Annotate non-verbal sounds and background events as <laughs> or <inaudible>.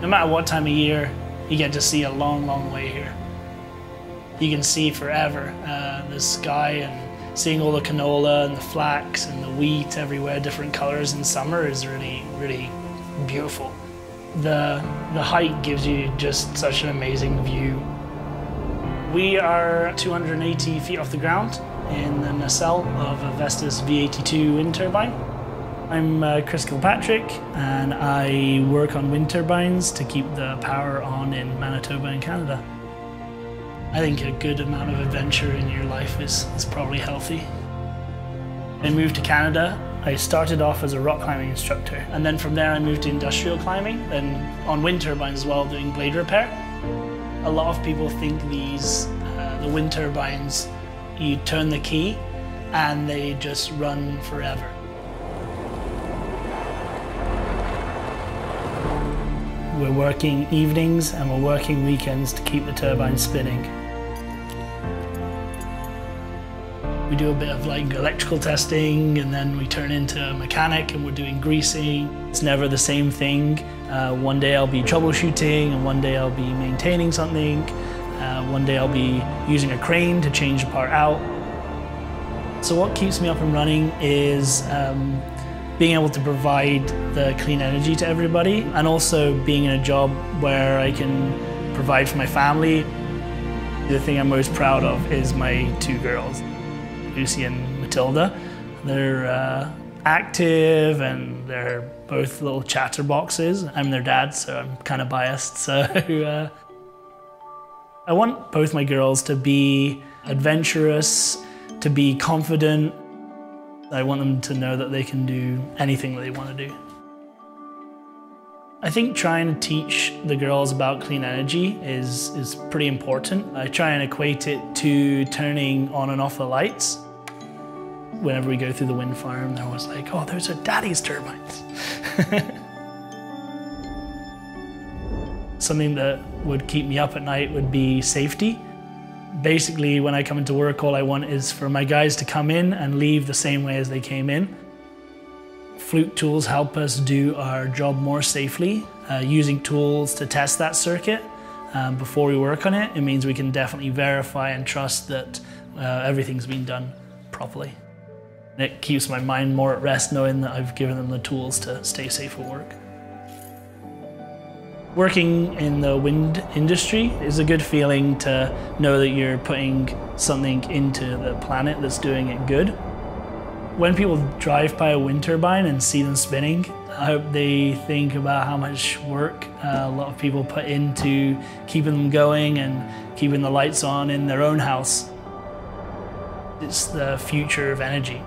No matter what time of year, you get to see a long, long way here. You can see forever uh, the sky and seeing all the canola and the flax and the wheat everywhere, different colors in summer is really, really beautiful. The, the height gives you just such an amazing view. We are 280 feet off the ground in the nacelle of a Vestas V82 wind turbine. I'm uh, Chris Kilpatrick and I work on wind turbines to keep the power on in Manitoba and Canada. I think a good amount of adventure in your life is, is probably healthy. I moved to Canada. I started off as a rock climbing instructor and then from there I moved to industrial climbing and on wind turbines as well doing blade repair. A lot of people think these, uh, the wind turbines, you turn the key and they just run forever. We're working evenings and we're working weekends to keep the turbine spinning. We do a bit of like electrical testing and then we turn into a mechanic and we're doing greasing. It's never the same thing. Uh, one day I'll be troubleshooting and one day I'll be maintaining something. Uh, one day I'll be using a crane to change a part out. So what keeps me up and running is um, being able to provide the clean energy to everybody and also being in a job where I can provide for my family. The thing I'm most proud of is my two girls, Lucy and Matilda. They're uh, active and they're both little chatterboxes. I'm their dad, so I'm kind of biased. <laughs> So uh, I want both my girls to be adventurous, to be confident, I want them to know that they can do anything that they want to do. I think trying to teach the girls about clean energy is, is pretty important. I try and equate it to turning on and off the lights. Whenever we go through the wind farm, they're always like, oh, those are daddy's turbines. <laughs> Something that would keep me up at night would be safety. Basically, when I come into work, all I want is for my guys to come in and leave the same way as they came in. Fluke tools help us do our job more safely. Uh, using tools to test that circuit um, before we work on it, it means we can definitely verify and trust that uh, everything's been done properly. It keeps my mind more at rest knowing that I've given them the tools to stay safe at work. Working in the wind industry is a good feeling to know that you're putting something into the planet that's doing it good. When people drive by a wind turbine and see them spinning, I hope they think about how much work uh, a lot of people put into keeping them going and keeping the lights on in their own house. It's the future of energy.